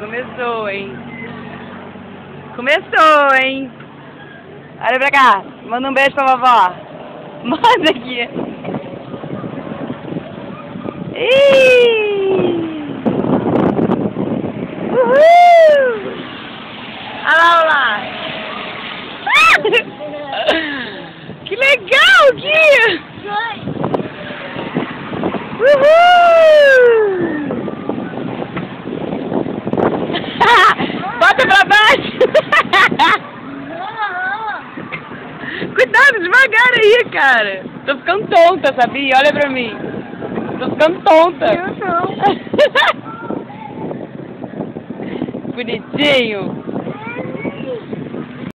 Começou, hein? Começou, hein? Olha pra cá. Manda um beijo pra vovó. Manda aqui. Ih! Uhul! Olha lá, olha lá. que legal, Gui! Bota pra baixo! Cuidado, devagar aí, cara! Tô ficando tonta, sabia? Olha pra mim. Tô ficando tonta. Eu não. Bonitinho.